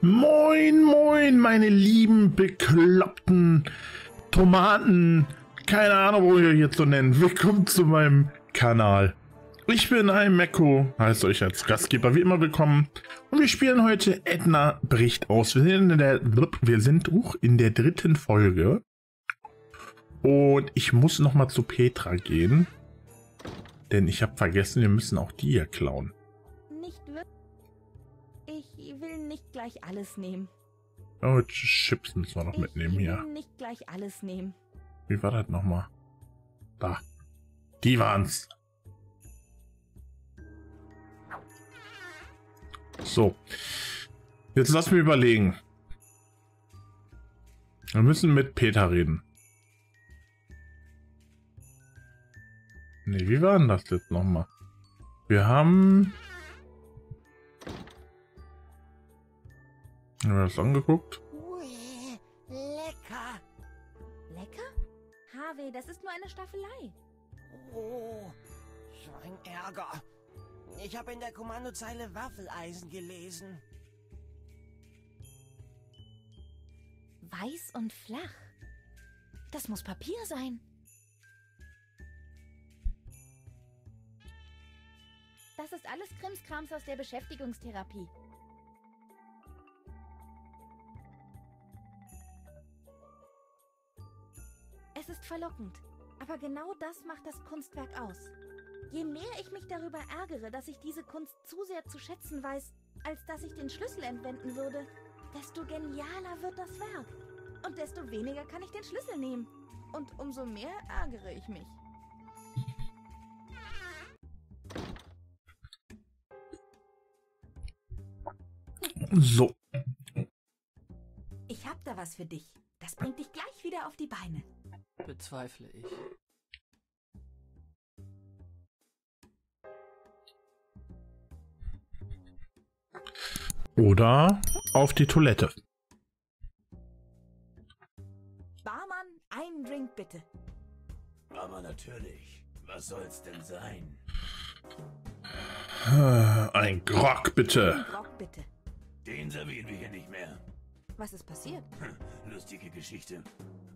Moin, moin, meine lieben bekloppten Tomaten. Keine Ahnung, wo ihr jetzt so nennen. Willkommen zu meinem Kanal. Ich bin ein Mekko, heißt euch als Gastgeber wie immer willkommen. Und wir spielen heute Edna bricht aus. Wir sind in der, wir sind uh, in der dritten Folge. Und ich muss nochmal zu Petra gehen. Denn ich habe vergessen, wir müssen auch die hier klauen. Gleich alles nehmen. Oh, Chips müssen wir noch ich mitnehmen will hier. nicht gleich alles nehmen. Wie war das nochmal? Da. Die waren's. So. Jetzt lass mir überlegen. Wir müssen mit Peter reden. Nee, wie war denn das jetzt nochmal? Wir haben... Haben wir das angeguckt? Ui, lecker. Lecker? Harvey, das ist nur eine Staffelei. Oh, so ein Ärger. Ich habe in der Kommandozeile Waffeleisen gelesen. Weiß und flach. Das muss Papier sein. Das ist alles Krimskrams aus der Beschäftigungstherapie. Ist verlockend, aber genau das macht das Kunstwerk aus. Je mehr ich mich darüber ärgere, dass ich diese Kunst zu sehr zu schätzen weiß, als dass ich den Schlüssel entwenden würde, desto genialer wird das Werk. Und desto weniger kann ich den Schlüssel nehmen. Und umso mehr ärgere ich mich. So. Ich hab da was für dich. Das bringt dich gleich wieder auf die Beine. Bezweifle ich. Oder auf die Toilette. Barmann, einen Drink bitte. Aber natürlich. Was soll's denn sein? Ein Grog, bitte. Einen Grog bitte. Den servieren wir hier nicht mehr. Was ist passiert? Hm, Lustige Geschichte.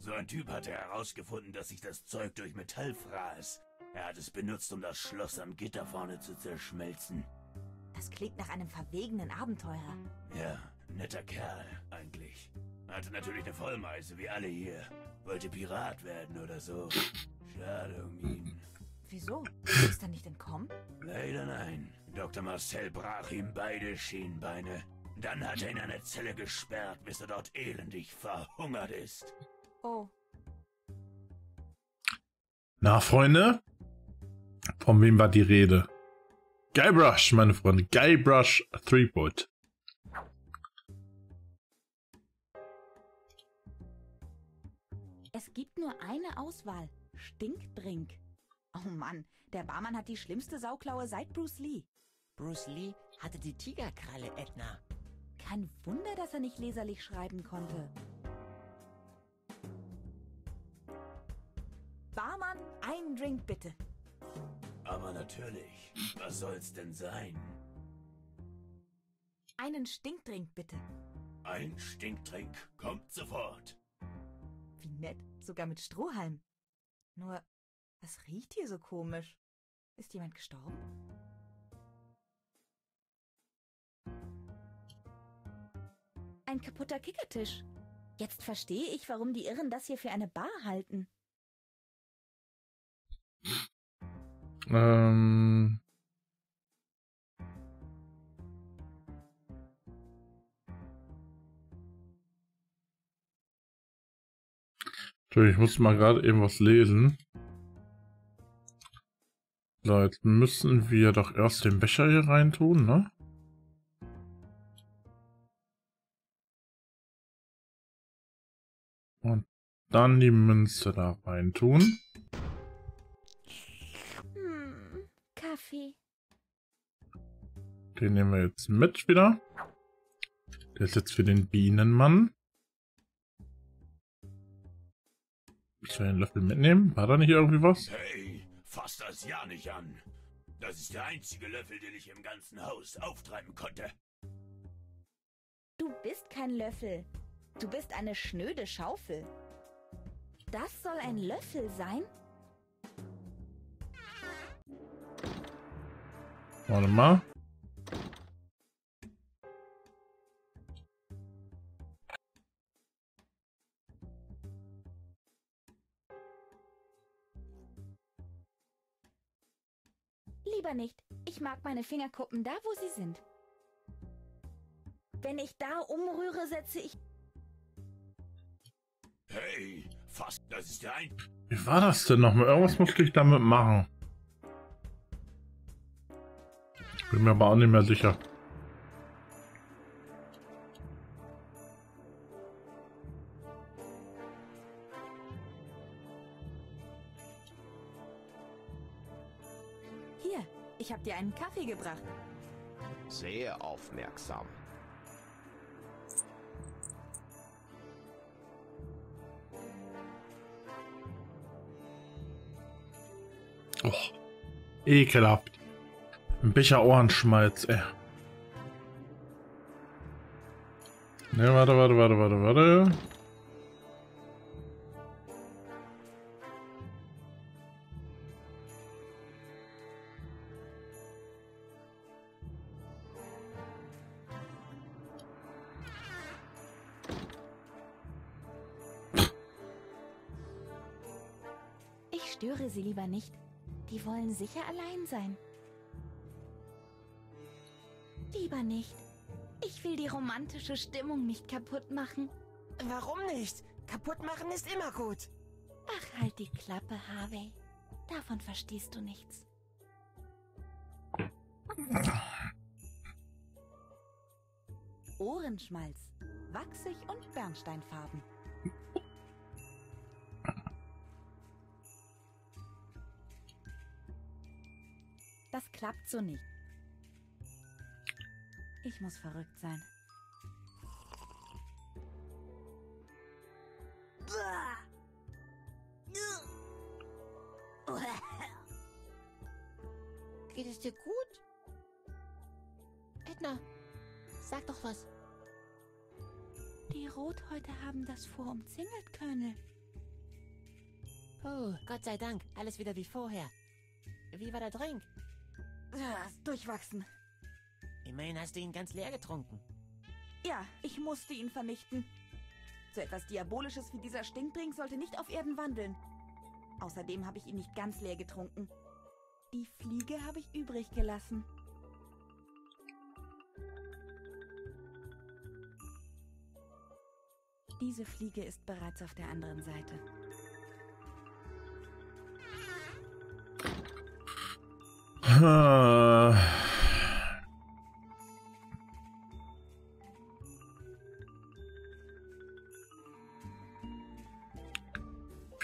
So ein Typ hatte herausgefunden, dass sich das Zeug durch Metall fraß. Er hat es benutzt, um das Schloss am Gitter vorne zu zerschmelzen. Das klingt nach einem verwegenen Abenteurer. Ja, netter Kerl, eigentlich. Hatte natürlich eine Vollmeise, wie alle hier. Wollte Pirat werden oder so. Schade um ihn. Wieso? Ist er nicht entkommen? Leider nein. Dr. Marcel brach ihm beide Schienbeine. Dann hat er ihn in eine Zelle gesperrt, bis er dort elendig verhungert ist. Oh, Na, Freunde? Von wem war die Rede? Guybrush, meine Freunde. Guybrush Threepwood. es gibt nur eine Auswahl. Stinkdrink. Oh Mann, der Barmann hat die schlimmste Sauklaue seit Bruce Lee. Bruce Lee hatte die Tigerkralle, Edna. Kein Wunder, dass er nicht leserlich schreiben konnte. Barmann, einen Drink bitte. Aber natürlich. Was soll's denn sein? Einen Stinkdrink bitte. Ein Stinktrink kommt sofort. Wie nett, sogar mit Strohhalm. Nur, was riecht hier so komisch? Ist jemand gestorben? Ein kaputter Kickertisch. Jetzt verstehe ich, warum die Irren das hier für eine Bar halten. Ähm. Ich muss mal gerade eben was lesen. So, jetzt müssen wir doch erst den Becher hier reintun, ne? Und dann die Münze da reintun. Hm, Kaffee. Den nehmen wir jetzt mit wieder. Der ist jetzt für den Bienenmann. Ich soll den Löffel mitnehmen. War da nicht irgendwie was? Hey, fass das ja nicht an. Das ist der einzige Löffel, den ich im ganzen Haus auftreiben konnte. Du bist kein Löffel. Du bist eine schnöde Schaufel. Das soll ein Löffel sein? Warte mal. Lieber nicht. Ich mag meine Fingerkuppen da, wo sie sind. Wenn ich da umrühre, setze ich... Hey, fast, das ist der ein... Wie war das denn nochmal? Irgendwas musste ich damit machen. Bin mir aber auch nicht mehr sicher. Hier, ich habe dir einen Kaffee gebracht. Sehr aufmerksam. Oh, ekelhaft. Ein Becher Ohrenschmalz, ey. Ne, warte, warte, warte, warte, warte. Sicher allein sein. Lieber nicht. Ich will die romantische Stimmung nicht kaputt machen. Warum nicht? Kaputt machen ist immer gut. Ach, halt die Klappe, Harvey. Davon verstehst du nichts. Ohrenschmalz. Wachsig und Bernsteinfarben. Klappt so nicht. Ich muss verrückt sein. Geht es dir gut? Edna, sag doch was. Die Rothäute haben das Vor umzingelt, Colonel. Oh, Gott sei Dank, alles wieder wie vorher. Wie war der Drink? Ja, durchwachsen. Immerhin hast du ihn ganz leer getrunken. Ja, ich musste ihn vernichten. So etwas Diabolisches wie dieser Stinkdrink sollte nicht auf Erden wandeln. Außerdem habe ich ihn nicht ganz leer getrunken. Die Fliege habe ich übrig gelassen. Diese Fliege ist bereits auf der anderen Seite. Wie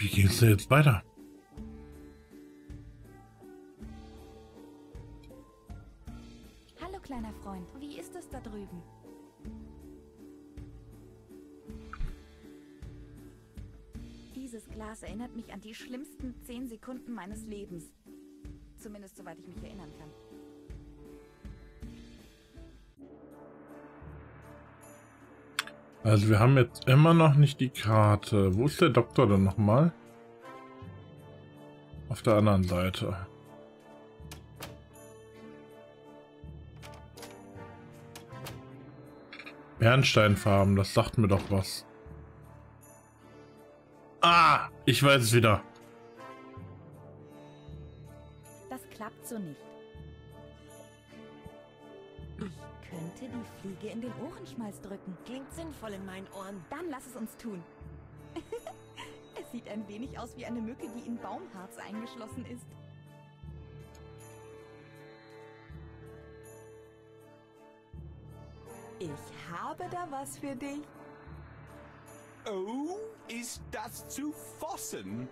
geht's denn jetzt weiter? Hallo, kleiner Freund. Wie ist es da drüben? Dieses Glas erinnert mich an die schlimmsten zehn Sekunden meines Lebens. Zumindest soweit ich mich erinnern kann. Also wir haben jetzt immer noch nicht die Karte. Wo ist der Doktor denn nochmal? Auf der anderen Seite. Bernsteinfarben, das sagt mir doch was. Ah, ich weiß es wieder. Das klappt so nicht. Ich könnte die Fliege in den Ohrenschmalz drücken. Klingt sinnvoll in meinen Ohren. Dann lass es uns tun. es sieht ein wenig aus wie eine Mücke, die in Baumharz eingeschlossen ist. Ich habe da was für dich. Oh, ist das zu fassen?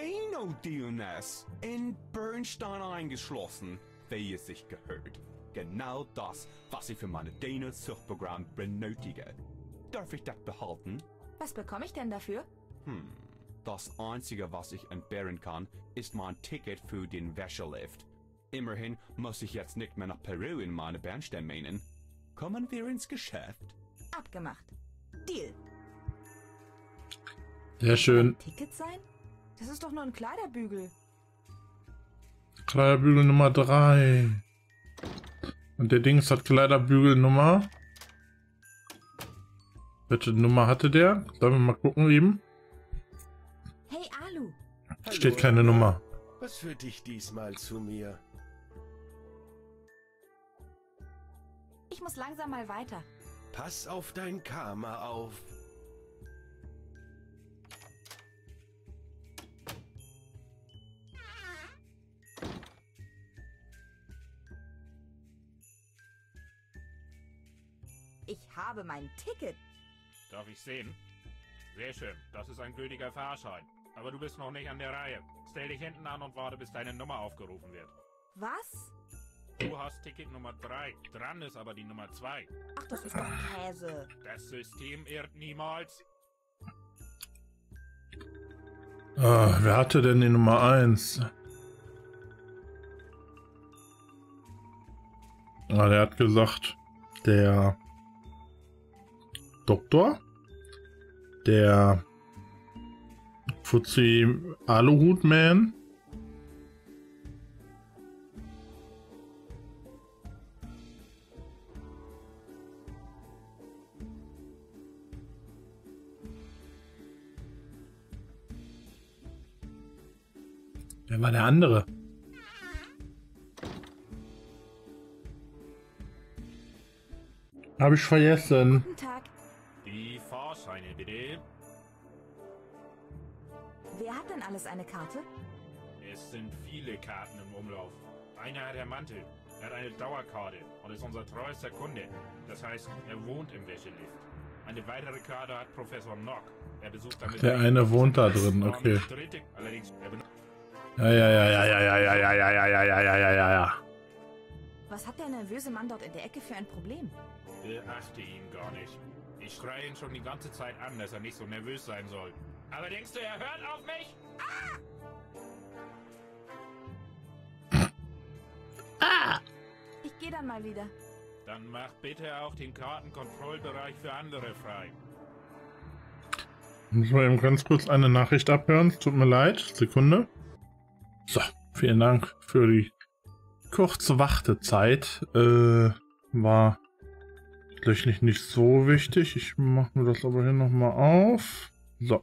Dino Dionys in Bernstein eingeschlossen, wie es sich gehört. Genau das, was ich für meine Dino-Suchtprogramm benötige. Darf ich das behalten? Was bekomme ich denn dafür? Hm, das Einzige, was ich entbehren kann, ist mein Ticket für den Wäschelift. Immerhin muss ich jetzt nicht mehr nach Peru in meine Bernstein meinen. Kommen wir ins Geschäft? Abgemacht. Deal. Sehr schön. Ticket sein? Das ist doch nur ein Kleiderbügel. Kleiderbügel Nummer 3. Und der Dings hat Kleiderbügel Nummer. Welche Nummer hatte der? Sollen wir mal gucken eben? Hey, Alu. Steht keine Nummer. Was führt dich diesmal zu mir? Ich muss langsam mal weiter. Pass auf dein Karma auf. Habe mein Ticket. Darf ich sehen? Sehr schön, das ist ein gültiger Fahrschein. Aber du bist noch nicht an der Reihe. Stell dich hinten an und warte, bis deine Nummer aufgerufen wird. Was? Du hast Ticket Nummer 3. Dran ist aber die Nummer 2. Ach, das ist doch Käse. Das System irrt niemals. Ah, wer hatte denn die Nummer 1? Ah, der hat gesagt, der Doktor, der Fuzzi Aluhutman, Wer war der andere? Habe ich vergessen. Guten Tag. Bitte. Wer hat denn alles eine Karte? Es sind viele Karten im Umlauf. Einer hat der Mantel. Er hat eine Dauerkarte und ist unser treuester Kunde. Das heißt, er wohnt im Wäschelift. Eine weitere Karte hat Professor Nock. Er besucht damit... Der eine wohnt da drin, okay. Dritte, allerdings, er benutzt... Ja, ja, ja, ja, ja, ja, ja, ja, ja, ja, ja, ja, ja, ja, ja, ja. Was hat der nervöse Mann dort in der Ecke für ein Problem? Beachte ihn gar nicht. Ich schreie ihn schon die ganze Zeit an, dass er nicht so nervös sein soll. Aber denkst du, er hört auf mich? Ich gehe dann mal wieder. Dann mach bitte auch den Kartenkontrollbereich für andere frei. Muss mal eben ganz kurz eine Nachricht abhören. Es Tut mir leid. Sekunde. So, vielen Dank für die kurze Wartezeit. Äh, war tatsächlich nicht so wichtig. Ich mache mir das aber hier nochmal auf. So.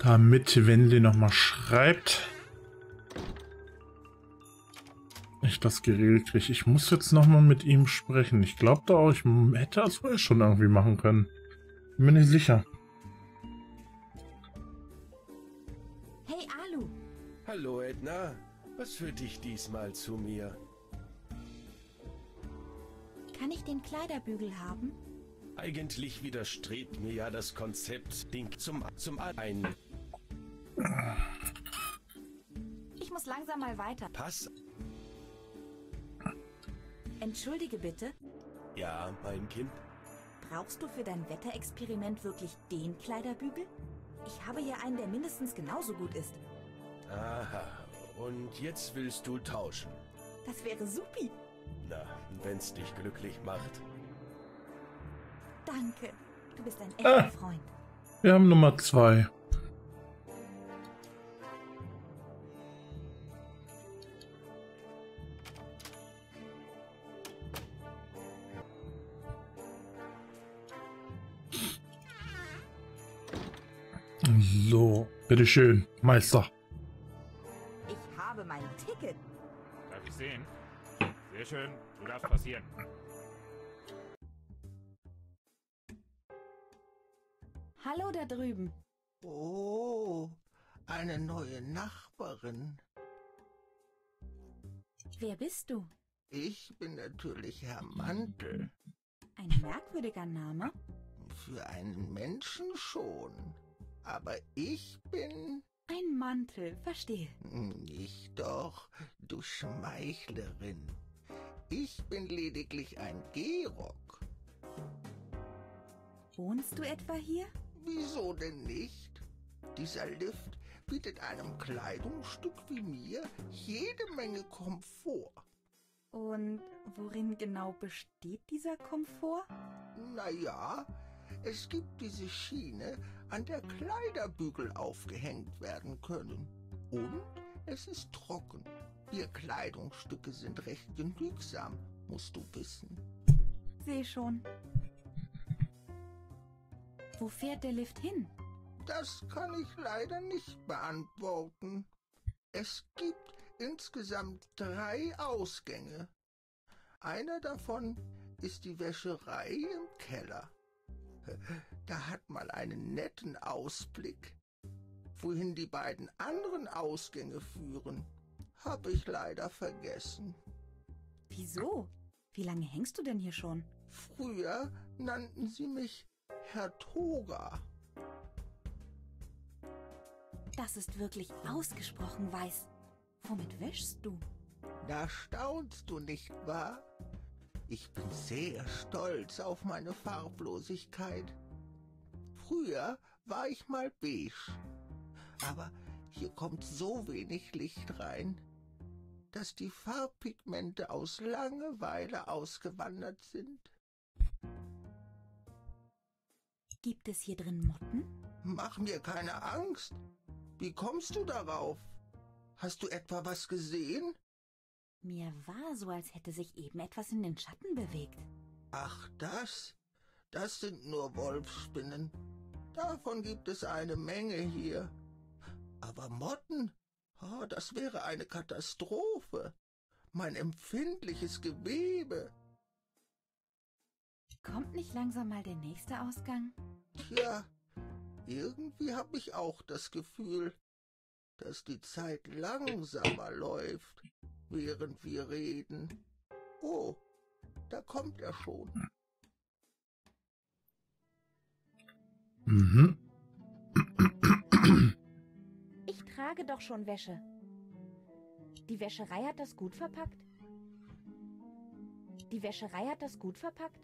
Damit, wenn sie nochmal schreibt, ich das geregelt kriege. Ich muss jetzt nochmal mit ihm sprechen. Ich glaube da auch, ich hätte das vorher schon irgendwie machen können. Bin mir nicht sicher. Hey, Alu. Hallo Edna, was führt dich diesmal zu mir? Kann ich den Kleiderbügel haben? Eigentlich widerstrebt mir ja das Konzept Ding zum zum ein. Ich muss langsam mal weiter. Pass. Entschuldige bitte. Ja, mein Kind. Brauchst du für dein Wetterexperiment wirklich den Kleiderbügel? Ich habe hier einen, der mindestens genauso gut ist. Aha. Und jetzt willst du tauschen. Das wäre supi. Na, wenn's dich glücklich macht. Danke. Du bist ein echter Ah. Freund. Wir haben Nummer zwei. So, bitteschön, Meister. Sehr schön, du darfst passieren. Hallo da drüben. Oh, eine neue Nachbarin. Wer bist du? Ich bin natürlich Herr Mantel. Ein merkwürdiger Name? Für einen Menschen schon. Aber ich bin... Ein Mantel, verstehe. Nicht doch, du Schmeichlerin. Ich bin lediglich ein Gehrock. Wohnst du etwa hier? Wieso denn nicht? Dieser Lift bietet einem Kleidungsstück wie mir jede Menge Komfort. Und worin genau besteht dieser Komfort? Naja, es gibt diese Schiene, an der Kleiderbügel aufgehängt werden können. Und es ist trocken. Wir Kleidungsstücke sind recht genügsam, musst du wissen. Seh schon. Wo fährt der Lift hin? Das kann ich leider nicht beantworten. Es gibt insgesamt drei Ausgänge. Einer davon ist die Wäscherei im Keller. Da hat man einen netten Ausblick. Wohin die beiden anderen Ausgänge führen, habe ich leider vergessen. Wieso? Wie lange hängst du denn hier schon? Früher nannten sie mich Herr Toga. Das ist wirklich ausgesprochen weiß. Womit wäschst du? Da staunst du nicht wahr? Ich bin sehr stolz auf meine Farblosigkeit. Früher war ich mal beige. Aber hier kommt so wenig Licht rein, dass die Farbpigmente aus Langeweile ausgewandert sind. Gibt es hier drin Motten? Mach mir keine Angst. Wie kommst du darauf? Hast du etwa was gesehen? Mir war so, als hätte sich eben etwas in den Schatten bewegt. Ach, das? Das sind nur Wolfsspinnen. Davon gibt es eine Menge hier. Aber Motten? Oh, das wäre eine Katastrophe. Mein empfindliches Gewebe. Kommt nicht langsam mal der nächste Ausgang? Tja, irgendwie habe ich auch das Gefühl, dass die Zeit langsamer läuft, während wir reden. Oh, da kommt er schon. Mhm. Trage doch schon Wäsche. Die Wäscherei hat das gut verpackt? Die Wäscherei hat das gut verpackt?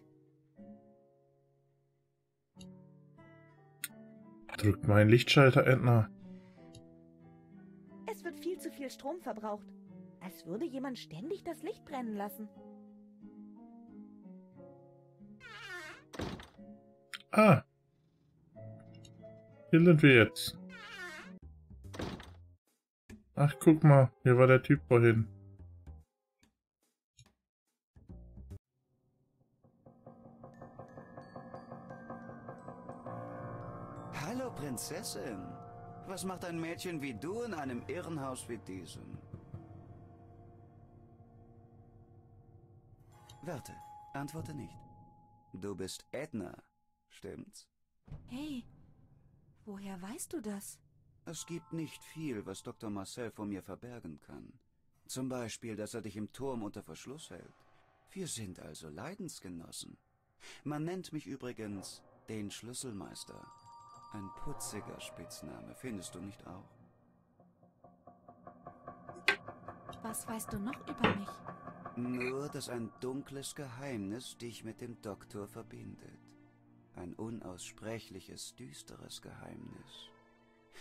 Drückt meinen Lichtschalter, Edna. Es wird viel zu viel Strom verbraucht. Als würde jemand ständig das Licht brennen lassen. Ah. Hier sind wir jetzt. Ach, guck mal. Hier war der Typ vorhin. Hallo, Prinzessin. Was macht ein Mädchen wie du in einem Irrenhaus wie diesem? Warte, antworte nicht. Du bist Edna, stimmt's? Hey, woher weißt du das? Es gibt nicht viel, was Dr. Marcel vor mir verbergen kann. Zum Beispiel, dass er dich im Turm unter Verschluss hält. Wir sind also Leidensgenossen. Man nennt mich übrigens den Schlüsselmeister. Ein putziger Spitzname, findest du nicht auch? Was weißt du noch über mich? Nur, dass ein dunkles Geheimnis dich mit dem Doktor verbindet. Ein unaussprechliches, düsteres Geheimnis.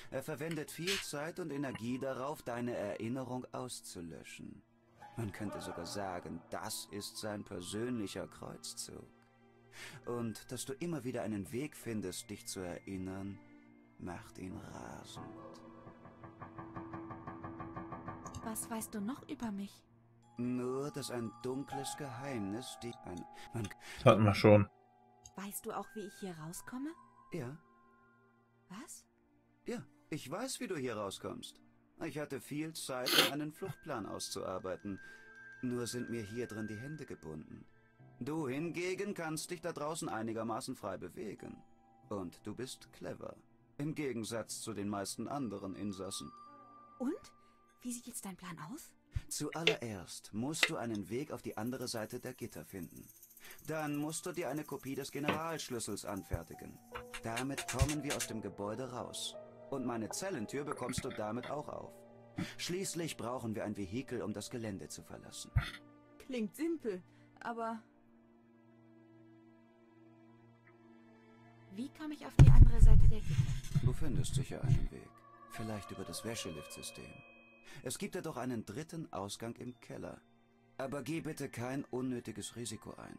Er verwendet viel Zeit und Energie darauf, deine Erinnerung auszulöschen. Man könnte sogar sagen, das ist sein persönlicher Kreuzzug. Und dass du immer wieder einen Weg findest, dich zu erinnern, macht ihn rasend. Was weißt du noch über mich? Nur, dass ein dunkles Geheimnis dich ein... Man, Das hatten wir schon. Weißt du auch, wie ich hier rauskomme? ja, Was? Ja, ich weiß, wie du hier rauskommst. Ich hatte viel Zeit, um einen Fluchtplan auszuarbeiten. Nur sind mir hier drin die Hände gebunden. Du hingegen kannst dich da draußen einigermaßen frei bewegen. Und du bist clever. Im Gegensatz zu den meisten anderen Insassen. Und? Wie sieht jetzt dein Plan aus? Zuallererst musst du einen Weg auf die andere Seite der Gitter finden. Dann musst du dir eine Kopie des Generalschlüssels anfertigen. Damit kommen wir aus dem Gebäude raus. Und meine Zellentür bekommst du damit auch auf. Schließlich brauchen wir ein Vehikel, um das Gelände zu verlassen. Klingt simpel, aber... Wie komme ich auf die andere Seite der Gitter? Du findest sicher einen Weg. Vielleicht über das Wäscheliftsystem. Es gibt ja doch einen dritten Ausgang im Keller. Aber geh bitte kein unnötiges Risiko ein.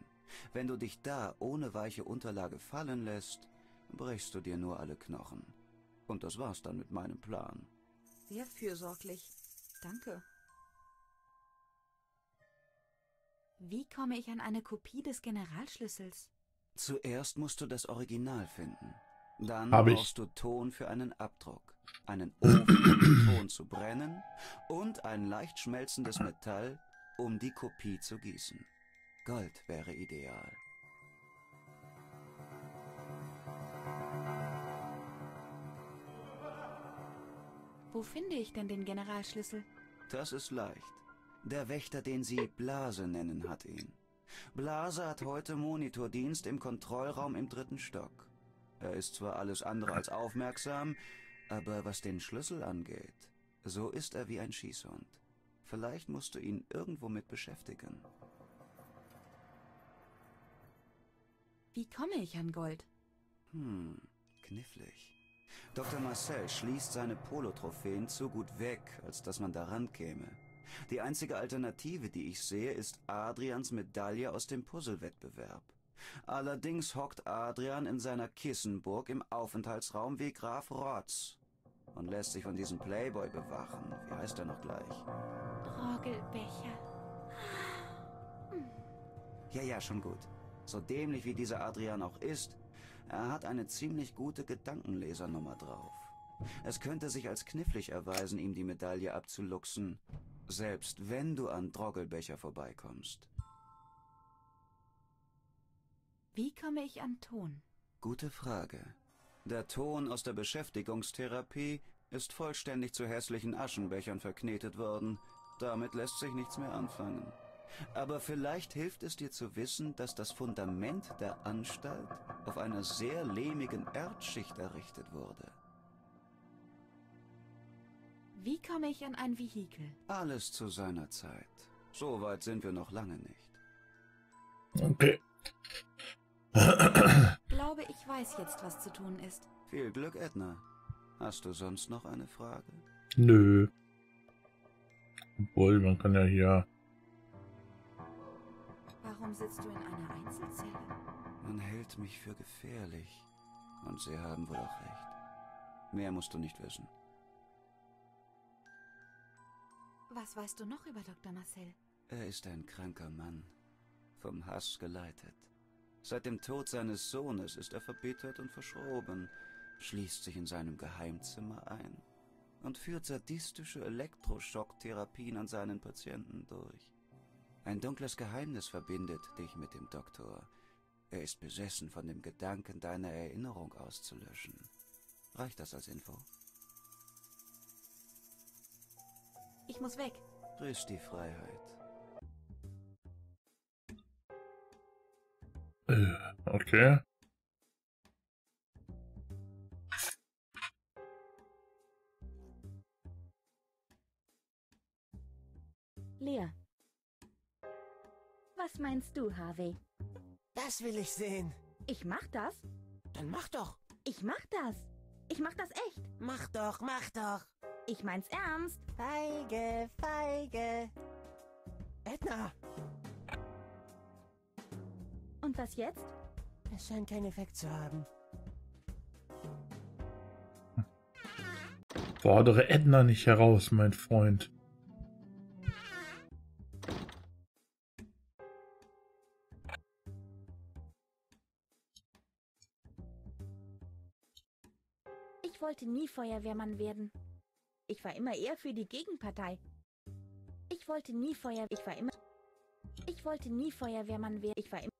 Wenn du dich da ohne weiche Unterlage fallen lässt, brichst du dir nur alle Knochen. Und das war's dann mit meinem Plan. Sehr fürsorglich. Danke. Wie komme ich an eine Kopie des Generalschlüssels? Zuerst musst du das Original finden. Dann Hab ich. brauchst du Ton für einen Abdruck, einen Ofen, um den Ton zu brennen und ein leicht schmelzendes Metall, um die Kopie zu gießen. Gold wäre ideal. Wo finde ich denn den Generalschlüssel? Das ist leicht. Der Wächter, den sie Blase nennen, hat ihn. Blase hat heute Monitordienst im Kontrollraum im dritten Stock. Er ist zwar alles andere als aufmerksam, aber was den Schlüssel angeht, so ist er wie ein Schießhund. Vielleicht musst du ihn irgendwo mit beschäftigen. Wie komme ich an Gold? Hm, knifflig. Dr. Marcel schließt seine Polo-Trophäen zu gut weg, als dass man daran käme. Die einzige Alternative, die ich sehe, ist Adrians Medaille aus dem Puzzlewettbewerb. Allerdings hockt Adrian in seiner Kissenburg im Aufenthaltsraum wie Graf Rotz und lässt sich von diesem Playboy bewachen. Wie heißt er noch gleich? Rogelbecher. Ja, ja, schon gut. So dämlich wie dieser Adrian auch ist, er hat eine ziemlich gute Gedankenlesernummer drauf. Es könnte sich als knifflig erweisen, ihm die Medaille abzuluxen, selbst wenn du an Droggelbecher vorbeikommst. Wie komme ich an Ton? Gute Frage. Der Ton aus der Beschäftigungstherapie ist vollständig zu hässlichen Aschenbechern verknetet worden. Damit lässt sich nichts mehr anfangen. Aber vielleicht hilft es dir zu wissen, dass das Fundament der Anstalt auf einer sehr lehmigen Erdschicht errichtet wurde. Wie komme ich an ein Vehikel? Alles zu seiner Zeit. So weit sind wir noch lange nicht. Okay. Glaube, ich weiß jetzt, was zu tun ist. Viel Glück, Edna. Hast du sonst noch eine Frage? Nö. Obwohl, man kann ja hier. Warum sitzt du in einer Einzelzelle? Man hält mich für gefährlich. Und sie haben wohl auch recht. Mehr musst du nicht wissen. Was weißt du noch über Dr. Marcel? Er ist ein kranker Mann, vom Hass geleitet. Seit dem Tod seines Sohnes ist er verbittert und verschroben, schließt sich in seinem Geheimzimmer ein und führt sadistische Elektroschocktherapien an seinen Patienten durch. Ein dunkles Geheimnis verbindet dich mit dem Doktor. Er ist besessen von dem Gedanken, deine Erinnerung auszulöschen. Reicht das als Info? Ich muss weg. Grüß die Freiheit. Äh, okay. Lea. Was meinst du, Harvey? Das will ich sehen. Ich mach das? Dann mach doch. Ich mach das. Ich mach das echt. Mach doch, mach doch. Ich mein's ernst. Feige, feige. Edna, Und was jetzt? es scheint keinen Effekt zu haben. Fordere Edna nicht heraus, mein Freund. Wollte nie Feuerwehrmann werden. Ich war immer eher für die Gegenpartei. Ich wollte nie Feuer... Ich war immer... Ich wollte nie Feuerwehrmann werden. Ich war immer...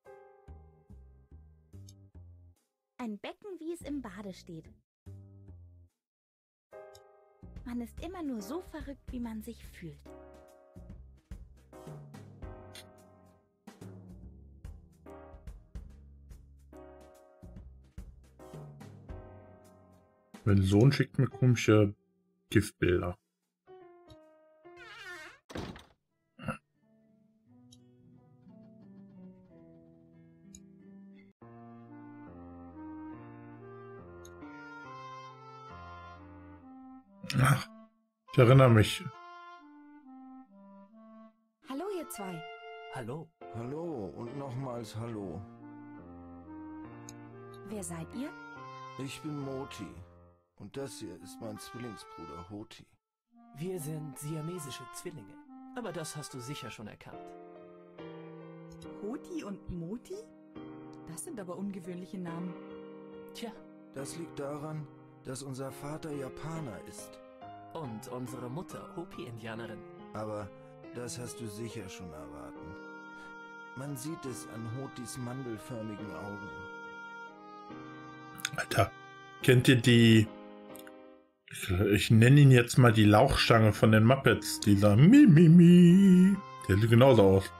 Ein Becken, wie es im Bade steht. Man ist immer nur so verrückt, wie man sich fühlt. Mein Sohn schickt mir komische Giftbilder. Ach, ich erinnere mich. Hallo, ihr zwei. Hallo. Hallo und nochmals Hallo. Wer seid ihr? Ich bin Moti. Und das hier ist mein Zwillingsbruder Hoti. Wir sind siamesische Zwillinge. Aber das hast du sicher schon erkannt. Hoti und Moti? Das sind aber ungewöhnliche Namen. Tja. Das liegt daran, dass unser Vater Japaner ist. Und unsere Mutter Hopi-Indianerin. Aber das hast du sicher schon erraten. Man sieht es an Hotis mandelförmigen Augen. Alter, kennt ihr die... Ich, nenne ihn jetzt mal die Lauchstange von den Muppets. Dieser Mimimi. Der sieht genauso aus.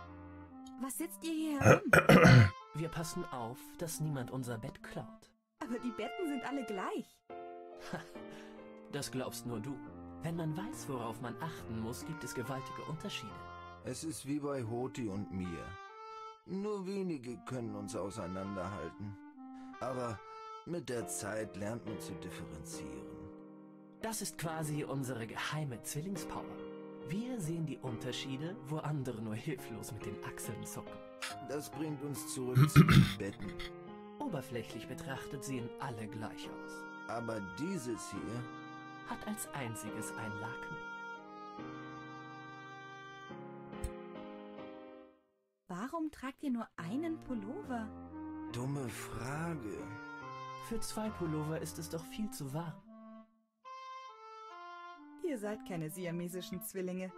Was sitzt ihr hier herum? Wir passen auf, dass niemand unser Bett klaut. Aber die Betten sind alle gleich. Das glaubst nur du. Wenn man weiß, worauf man achten muss, gibt es gewaltige Unterschiede. Es ist wie bei Hoti und mir. Nur wenige können uns auseinanderhalten. Aber mit der Zeit lernt man zu differenzieren. Das ist quasi unsere geheime Zwillingspower. Wir sehen die Unterschiede, wo andere nur hilflos mit den Achseln zucken. Das bringt uns zurück zu den Betten. Oberflächlich betrachtet sehen alle gleich aus. Aber dieses hier hat als einziges ein Laken. Warum tragt ihr nur einen Pullover? Dumme Frage. Für zwei Pullover ist es doch viel zu warm. Ihr seid keine siamesischen Zwillinge.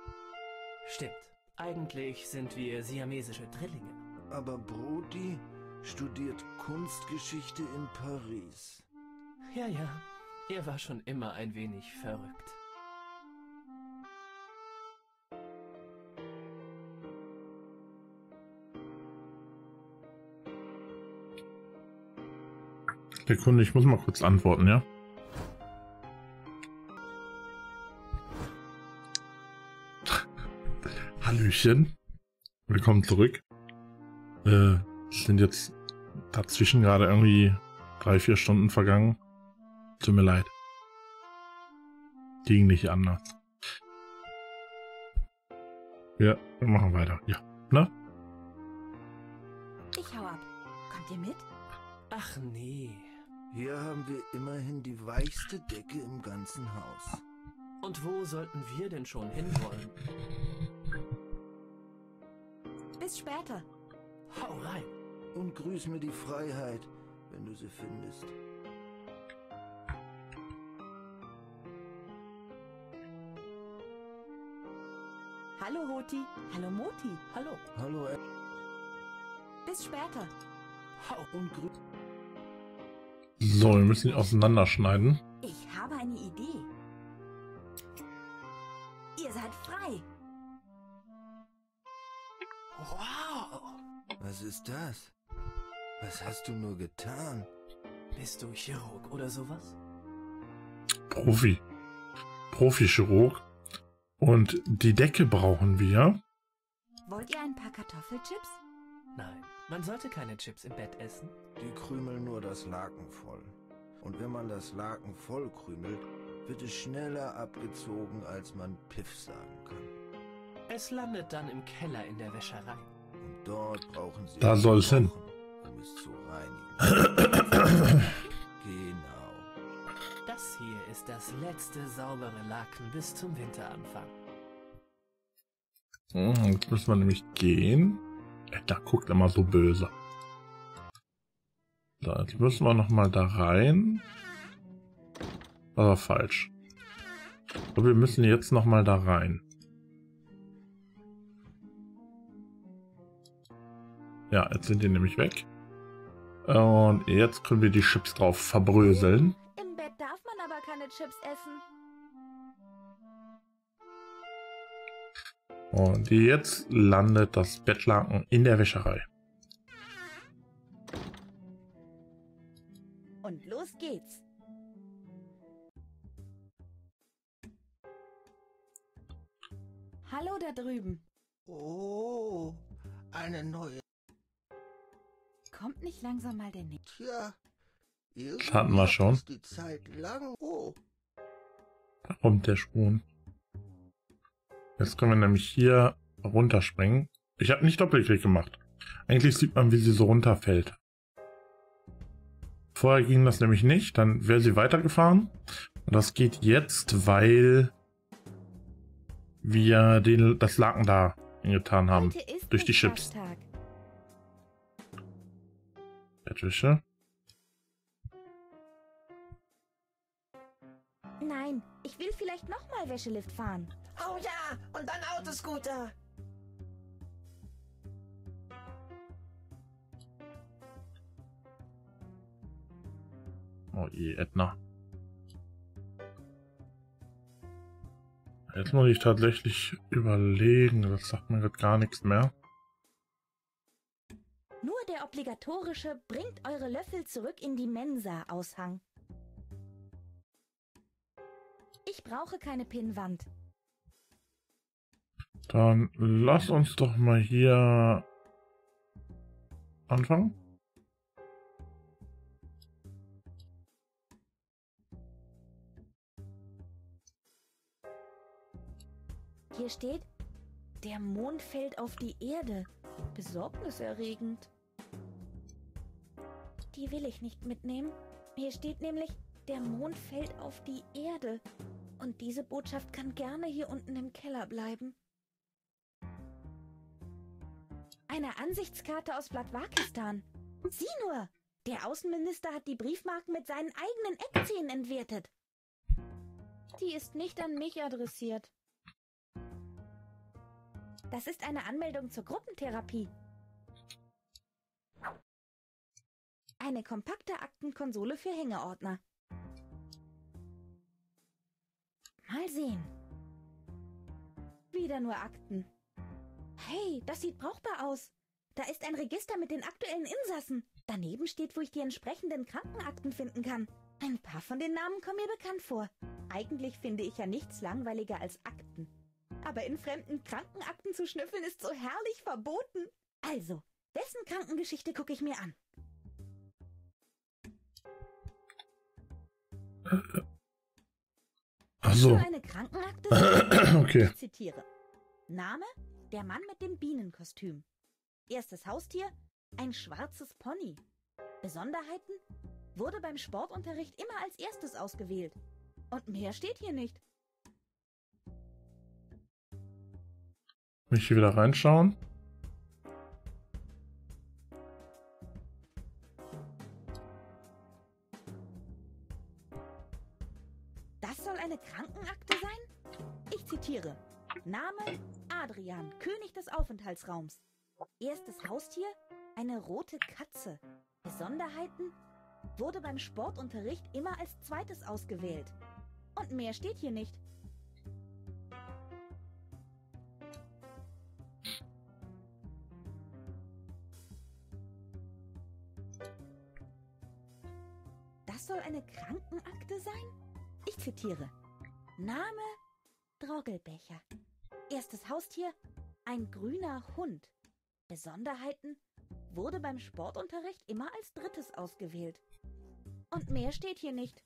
Stimmt. Eigentlich sind wir siamesische Drillinge. Aber Brody studiert Kunstgeschichte in Paris. Ja, ja. Er war schon immer ein wenig verrückt. Sekunde, ich muss mal kurz antworten, ja? Hallöchen. Willkommen zurück. Äh, sind jetzt dazwischen gerade irgendwie drei, vier Stunden vergangen. Tut mir leid. Ging nicht anders. Ja, wir machen weiter. Ja, ne? Ich hau ab. Kommt ihr mit? Ach nee. Hier haben wir immerhin die weichste Decke im ganzen Haus. Und wo sollten wir denn schon hinwollen? Bis später. Hau rein. Und grüß mir die Freiheit, wenn du sie findest. Hallo Hoti. Hallo Moti. Hallo. Hallo. Ä Bis später. Hau und grüß. So, wir müssen ihn auseinanderschneiden. Ich habe eine Idee. Ihr seid frei. Ist das? Was hast du nur getan? Bist du Chirurg oder sowas? Profi. Profi-Chirurg. Und die Decke brauchen wir. Wollt ihr ein paar Kartoffelchips? Nein, man sollte keine Chips im Bett essen. Die krümeln nur das Laken voll. Und wenn man das Laken voll krümelt, wird es schneller abgezogen, als man Piff sagen kann. Es landet dann im Keller in der Wäscherei. Und dort brauchen sie Da soll es hin. um es zu reinigen. genau. Das hier ist das letzte saubere Laken bis zum Winteranfang. Hm, Jetzt müssen wir nämlich gehen. Äh, Da guckt immer so böse. So, jetzt müssen wir nochmal da rein. Das war falsch. Aber wir müssen jetzt nochmal da rein. Ja, jetzt sind die nämlich weg. Und jetzt können wir die Chips drauf verbröseln. Im Bett darf man aber keine Chips essen. Und jetzt landet das Bettlaken in der Wäscherei. Und los geht's. Hallo da drüben. Oh, eine neue. Kommt nicht langsam mal der Nick? Tja, Das hatten wir schon. die Zeit lang. Oh, Da kommt der Schon. Jetzt können wir nämlich hier runterspringen. Ich habe nicht Doppelklick gemacht. Eigentlich sieht man, wie sie so runterfällt. Vorher ging das nämlich nicht, dann wäre sie weitergefahren. Und das geht jetzt, weil wir den, das Laken da getan haben. Durch die Chips. Bettwäsche. Nein, ich will vielleicht nochmal Wäschelift fahren. Oh ja, und dann Autoscooter. Oh je, Edna. Jetzt muss ich tatsächlich überlegen, das sagt mir gerade gar nichts mehr. Nur der obligatorische Bringt eure Löffel zurück in die Mensa-Aushang. Ich brauche keine Pinnwand. Dann lass uns doch mal hier anfangen. Hier steht, der Mond fällt auf die Erde. Besorgniserregend. Die will ich nicht mitnehmen. Hier steht nämlich, der Mond fällt auf die Erde. Und diese Botschaft kann gerne hier unten im Keller bleiben. Eine Ansichtskarte aus Blatwakistan. Sieh nur! Der Außenminister hat die Briefmarken mit seinen eigenen Eckzähnen entwertet. Die ist nicht an mich adressiert. Das ist eine Anmeldung zur Gruppentherapie. Eine kompakte Aktenkonsole für Hängeordner. Mal sehen. Wieder nur Akten. Hey, das sieht brauchbar aus. Da ist ein Register mit den aktuellen Insassen. Daneben steht, wo ich die entsprechenden Krankenakten finden kann. Ein paar von den Namen kommen mir bekannt vor. Eigentlich finde ich ja nichts langweiliger als Akten. Aber in fremden Krankenakten zu schnüffeln ist so herrlich verboten. Also, dessen Krankengeschichte gucke ich mir an. Also. eine Krankenakte? okay. Ich zitiere. Name? Der Mann mit dem Bienenkostüm. Erstes Haustier? Ein schwarzes Pony. Besonderheiten? Wurde beim Sportunterricht immer als erstes ausgewählt. Und mehr steht hier nicht. Will ich hier wieder reinschauen? Das soll eine Krankenakte sein? Ich zitiere. Name Adrian, König des Aufenthaltsraums. Erstes Haustier? Eine rote Katze. Besonderheiten? Wurde beim Sportunterricht immer als zweites ausgewählt. Und mehr steht hier nicht. Ich zitiere. Name Droggelbecher. Erstes Haustier ein grüner Hund. Besonderheiten wurde beim Sportunterricht immer als drittes ausgewählt. Und mehr steht hier nicht.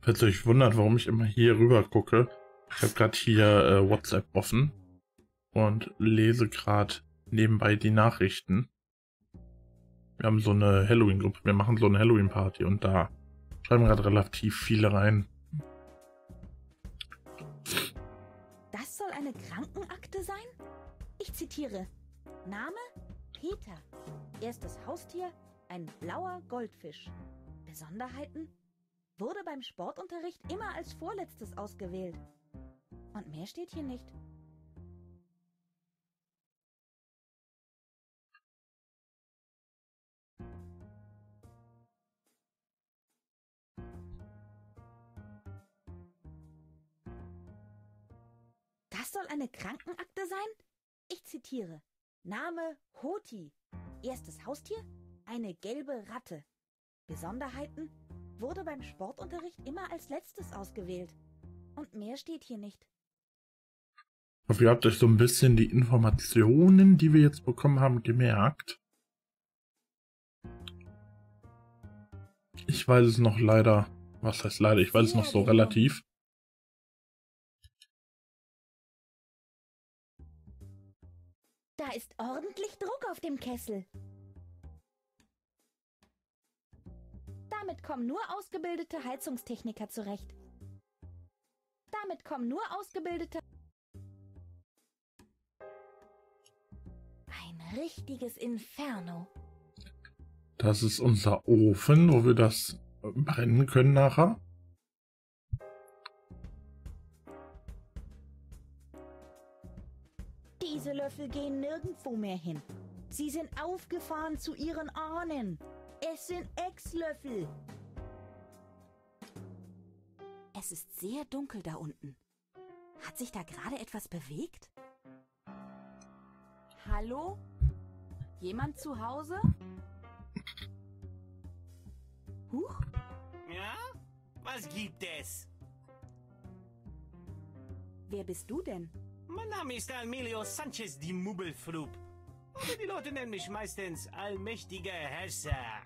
Falls ihr euch wundert, warum ich immer hier rüber gucke, ich habe gerade hier äh, WhatsApp offen und lese gerade nebenbei die Nachrichten. Wir haben so eine Halloween-Gruppe, wir machen so eine Halloween-Party und da schreiben gerade relativ viele rein. Ich zitiere. Name Peter. Erstes Haustier ein blauer Goldfisch. Besonderheiten wurde beim Sportunterricht immer als vorletztes ausgewählt. Und mehr steht hier nicht. Das soll eine Krankenakte sein? Ich zitiere. Name Hoti. Erstes Haustier? Eine gelbe Ratte. Besonderheiten? Wurde beim Sportunterricht immer als letztes ausgewählt. Und mehr steht hier nicht. Ich hoffe, ihr habt euch so ein bisschen die Informationen, die wir jetzt bekommen haben, gemerkt. Ich weiß es noch leider. Was heißt leider? Ich weiß es noch so relativ. Ist ordentlich Druck auf dem Kessel. Damit kommen nur ausgebildete Heizungstechniker zurecht. Damit kommen nur ausgebildete... Ein richtiges Inferno. Das ist unser Ofen, wo wir das brennen können nachher. Diese Löffel gehen nirgendwo mehr hin. Sie sind aufgefahren zu ihren Ahnen. Es sind Ex-Löffel. Es ist sehr dunkel da unten. Hat sich da gerade etwas bewegt? Hallo? Jemand zu Hause? Huch? Ja? Was gibt es? Wer bist du denn? Mein Name ist Emilio Sanchez die Mubbelfrub. Aber die Leute nennen mich meistens allmächtiger Herrscher.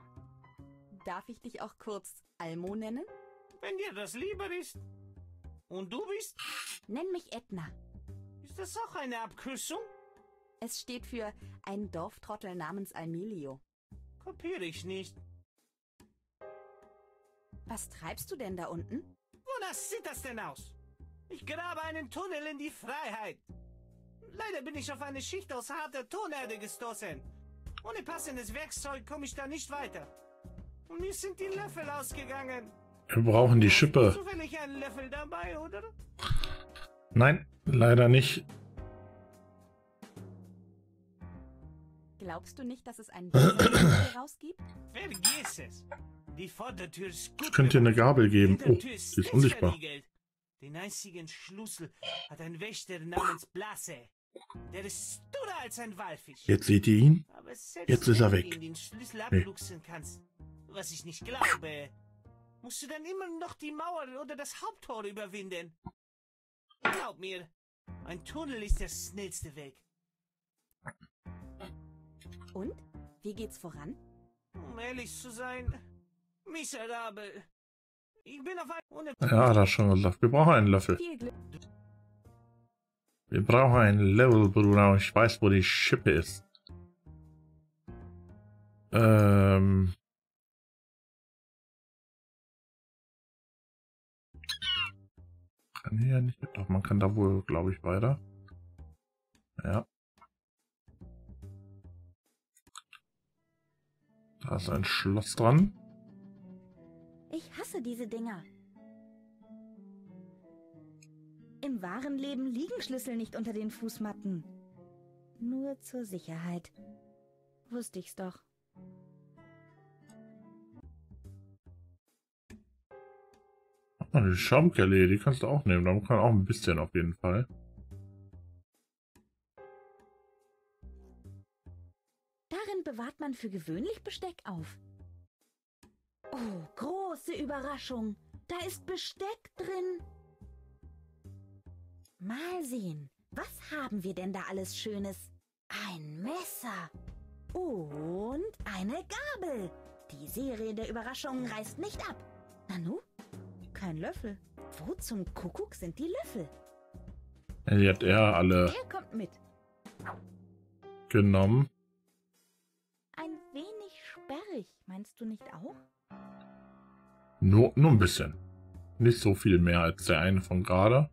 Darf ich dich auch kurz Almo nennen? Wenn dir das lieber ist. Und du bist? Nenn mich Edna. Ist das auch eine Abkürzung? Es steht für ein Dorftrottel namens Almilio. Kapiere ich nicht. Was treibst du denn da unten? Wonach sieht das denn aus? Ich grabe einen Tunnel in die Freiheit. Leider bin ich auf eine Schicht aus harter Tonerde gestoßen. Ohne passendes Werkzeug komme ich da nicht weiter. Und mir sind die Löffel ausgegangen. Wir brauchen die Schippe. Zufällig einen Löffel dabei, oder? Nein, leider nicht. Glaubst du nicht, dass es einen Besseren rausgibt? Vergiss es. Die Vordertür ist gut. Ich könnte dir eine Gabel geben. Oh, die ist ist unsichtbar. verriegelt. Den einzigen Schlüssel hat ein Wächter namens Blase. Der ist dünner als ein Walfisch. Jetzt seht ihr ihn? Aber selbst Jetzt ist er wenn weg. den Schlüssel Nee. abluchsen kannst, was ich nicht glaube, musst du dann immer noch die Mauer oder das Haupttor überwinden. Glaub mir, ein Tunnel ist der schnellste Weg. Und? Wie geht's voran? Um ehrlich zu sein, miserabel. Ja, er schon gesagt. Wir brauchen einen Löffel. Wir brauchen ein Level, Bruder. Ich weiß, wo die Schippe ist. Ähm. Kann hier ja nicht. Doch, man kann da wohl, glaube ich, weiter. Ja. Da ist ein Schloss dran. Ich hasse diese Dinger. Im wahren Leben liegen Schlüssel nicht unter den Fußmatten. Nur zur Sicherheit. Wusste ich's doch. Ah, die Schaumkelle, die kannst du auch nehmen. Da kann auch ein bisschen auf jeden Fall. Darin bewahrt man für gewöhnlich Besteck auf. Oh, große Überraschung. Da ist Besteck drin. Mal sehen, was haben wir denn da alles Schönes? Ein Messer. Und eine Gabel. Die Serie der Überraschungen reißt nicht ab. Nanu? Kein Löffel. Wo zum Kuckuck sind die Löffel? Die hat er alle Er kommt mit. genommen. Wenig sperrig, meinst du nicht auch? Nur, nur ein bisschen. Nicht so viel mehr als der eine von gerade.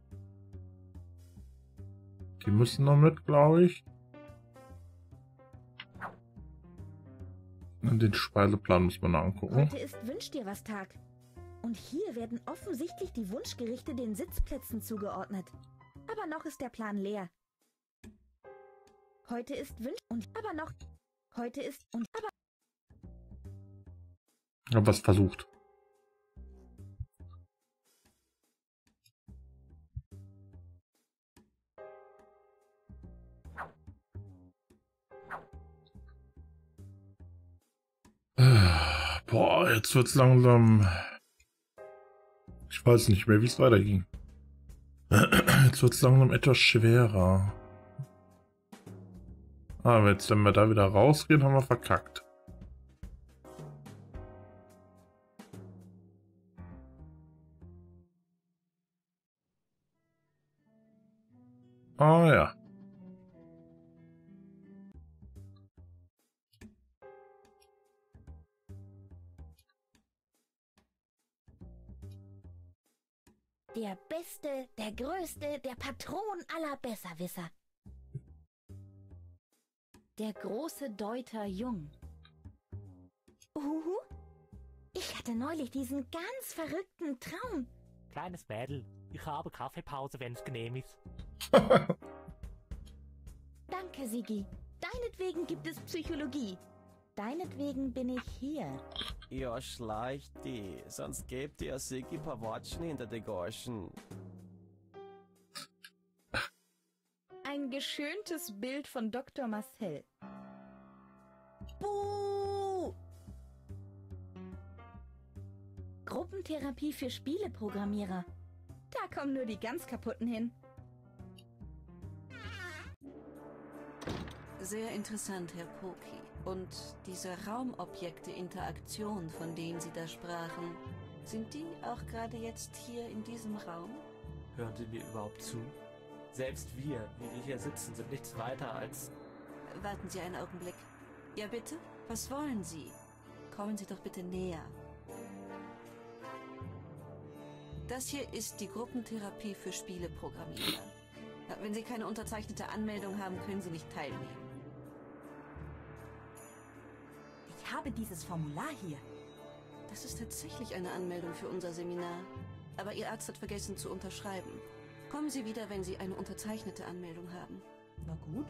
Die müssen noch mit, glaube ich. Und den Speiseplan muss man noch angucken. Heute ist Wünsch dir was Tag. Und hier werden offensichtlich die Wunschgerichte den Sitzplätzen zugeordnet. Aber noch ist der Plan leer. Heute ist Wünsch und aber noch. Heute ist und aber. Ich hab was versucht. Äh, Boah, jetzt wird's langsam. Ich weiß nicht mehr, wie es weiterging. Jetzt wird's langsam etwas schwerer. Aber jetzt, wenn wir da wieder rausgehen, haben wir verkackt. Oh, ja. Der Beste, der Größte, der Patron aller Besserwisser. Der große Deuter Jung. Uhu, ich hatte neulich diesen ganz verrückten Traum. Kleines Mädel, ich habe Kaffeepause, wenn es genehm ist. Danke, Sigi. Deinetwegen gibt es Psychologie. Deinetwegen bin ich hier. Ja, schleicht die, sonst gebt ihr Sigi paar Watschen hinter die Gorschen. Ein geschöntes Bild von Dr. Marcel. Buh! Gruppentherapie für Spieleprogrammierer. Da kommen nur die ganz kaputten hin. Sehr interessant, Herr Poki. Und diese Raumobjekte-Interaktion, von denen Sie da sprachen, sind die auch gerade jetzt hier in diesem Raum? Hören Sie mir überhaupt zu? Selbst wir, wie wir hier sitzen, sind nichts weiter als... Warten Sie einen Augenblick. Ja, bitte? Was wollen Sie? Kommen Sie doch bitte näher. Das hier ist die Gruppentherapie für Spieleprogrammierer. Wenn Sie keine unterzeichnete Anmeldung haben, können Sie nicht teilnehmen. Ich habe dieses Formular hier. Das ist tatsächlich eine Anmeldung für unser Seminar. Aber Ihr Arzt hat vergessen zu unterschreiben. Kommen Sie wieder, wenn Sie eine unterzeichnete Anmeldung haben. Na gut.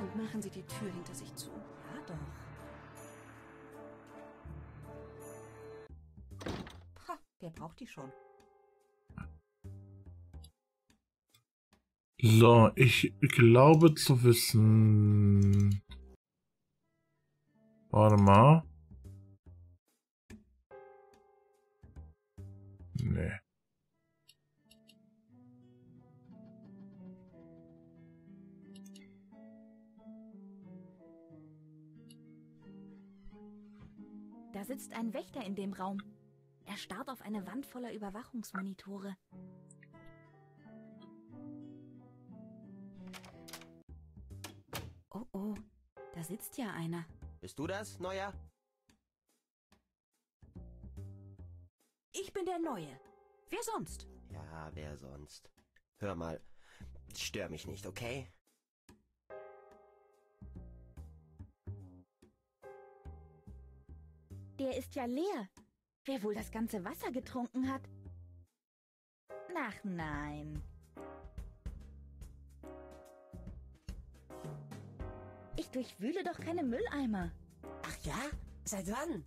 Und machen Sie die Tür hinter sich zu. Ja doch. Pah, wer braucht die schon? So, ich glaube zu wissen. Warte mal. Nee. Da sitzt ein Wächter in dem Raum. Er starrt auf eine Wand voller Überwachungsmonitore. Oh oh, da sitzt ja einer. Bist du das, Neuer? Ich bin der Neue. Wer sonst? Ja, wer sonst? Hör mal, stör mich nicht, okay? Der ist ja leer. Wer wohl das ganze Wasser getrunken hat? Ach nein. Ich durchwühle doch keine Mülleimer. Ach ja? Seit wann?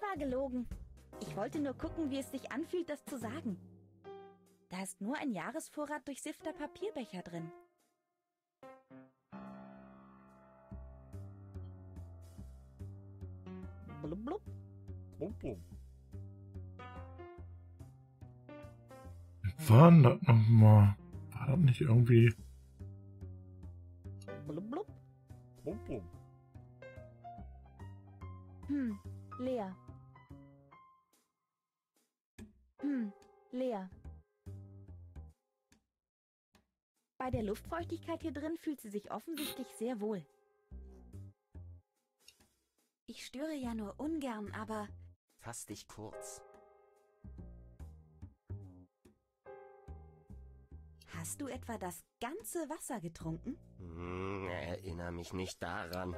War gelogen. Ich wollte nur gucken, wie es sich anfühlt, das zu sagen. Da ist nur ein Jahresvorrat durchsifter Papierbecher drin. Blub, blub. Blub, blub. War denn das nochmal? War das nicht irgendwie... Blub, blub. Hm, leer. Hm, leer. Bei der Luftfeuchtigkeit hier drin fühlt sie sich offensichtlich sehr wohl. Ich störe ja nur ungern, aber Fass dich kurz. Hast du etwa das ganze Wasser getrunken? Hm, erinnere mich nicht daran.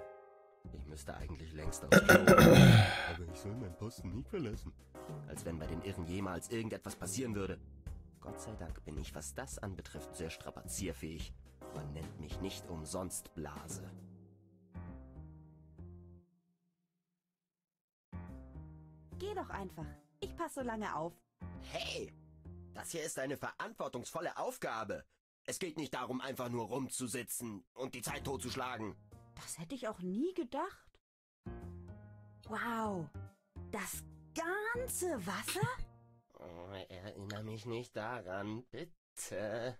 Ich müsste eigentlich längst Klo. Aber ich soll meinen Posten nie verlassen. Als wenn bei den Irren jemals irgendetwas passieren würde. Gott sei Dank bin ich, was das anbetrifft, sehr strapazierfähig. Man nennt mich nicht umsonst Blase. Geh doch einfach. Ich passe so lange auf. Hey! Das hier ist eine verantwortungsvolle Aufgabe. Es geht nicht darum, einfach nur rumzusitzen und die Zeit totzuschlagen. Das hätte ich auch nie gedacht. Wow. Das ganze Wasser? Oh, erinnere mich nicht daran, bitte.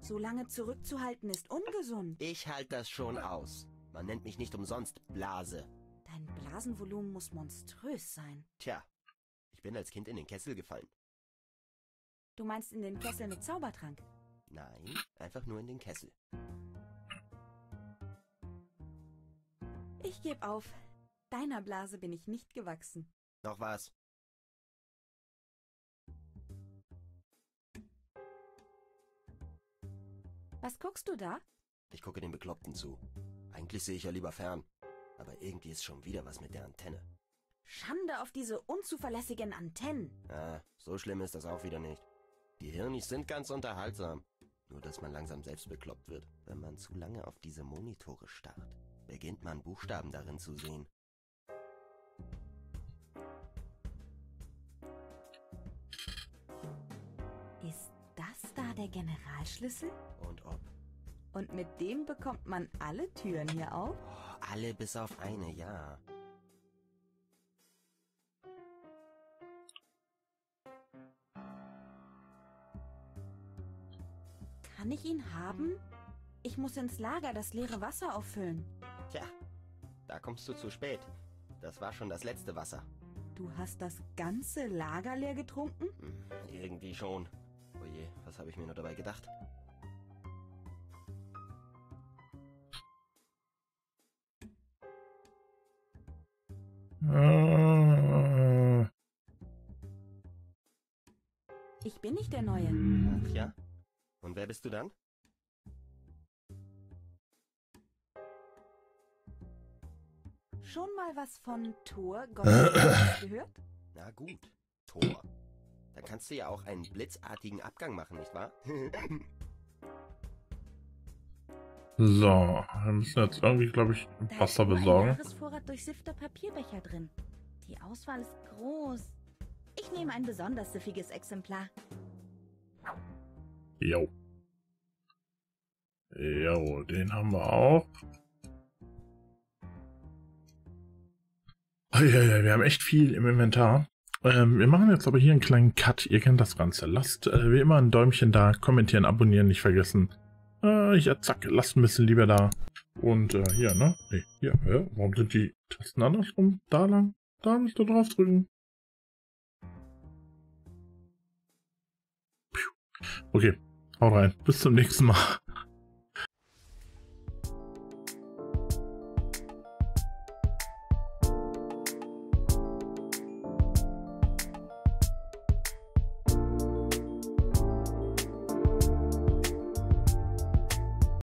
So lange zurückzuhalten ist ungesund. Ich halte das schon aus. Man nennt mich nicht umsonst Blase. Dein Blasenvolumen muss monströs sein. Tja, ich bin als Kind in den Kessel gefallen. Du meinst in den Kessel mit Zaubertrank? Nein, einfach nur in den Kessel. Ich geb auf. Deiner Blase bin ich nicht gewachsen. Noch was? Was guckst du da? Ich gucke den Bekloppten zu. Eigentlich sehe ich ja lieber fern. Aber irgendwie ist schon wieder was mit der Antenne. Schande auf diese unzuverlässigen Antennen. Ah, so schlimm ist das auch wieder nicht. Die Hirnis sind ganz unterhaltsam. Nur, dass man langsam selbst bekloppt wird. Wenn man zu lange auf diese Monitore starrt, beginnt man Buchstaben darin zu sehen. Ist das da der Generalschlüssel? Und ob. Und mit dem bekommt man alle Türen hier auf? Oh, alle bis auf eine, ja. Kann ich ihn haben? Ich muss ins Lager das leere Wasser auffüllen. Tja, da kommst du zu spät. Das war schon das letzte Wasser. Du hast das ganze Lager leer getrunken? Hm, irgendwie schon. Oje, was habe ich mir nur dabei gedacht? Äh, Ich bin nicht der Neue. Ach ja? Wer bist du dann? Schon mal was von Thor gehört? Na gut, Tor. Dann kannst du ja auch einen blitzartigen Abgang machen, nicht wahr? so, wir müssen jetzt irgendwie, glaube ich, Da Wasser ist besorgen. ein Jahresvorrat durchsiffter Papierbecher drin. Die Auswahl ist groß. Ich nehme ein besonders süffiges Exemplar. Jo. Jo, den haben wir auch. Wir haben echt viel im Inventar. Ähm, wir machen jetzt aber hier einen kleinen Cut. Ihr kennt das Ganze. Lasst äh, wie immer ein Däumchen da, kommentieren, abonnieren nicht vergessen. Äh, ja, zack, lasst ein bisschen lieber da. Und äh, hier, ne? Nee, hier, ja, warum sind die Tasten andersrum? Da lang? Da müsst ihr drauf drücken. Okay, haut rein. Bis zum nächsten Mal.